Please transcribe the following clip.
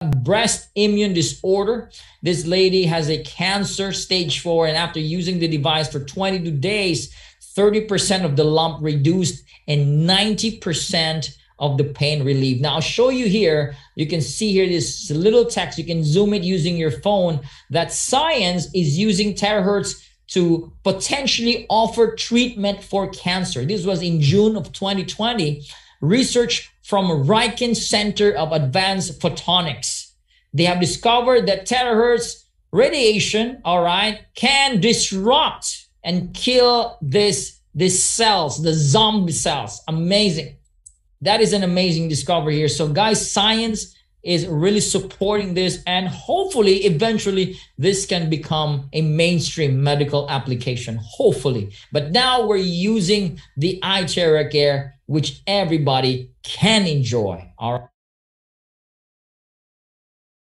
breast immune disorder. This lady has a cancer stage four, and after using the device for 22 days, 30% of the lump reduced and 90% of the pain relief. Now I'll show you here. You can see here this little text. You can zoom it using your phone that science is using terahertz to potentially offer treatment for cancer. This was in June of 2020. Research from Riken Center of Advanced Photonics. They have discovered that terahertz radiation, all right, can disrupt and kill this these cells, the zombie cells. Amazing. That is an amazing discovery here. So guys, science is really supporting this and hopefully eventually this can become a mainstream medical application hopefully. But now we're using the iTeracare which everybody can enjoy all right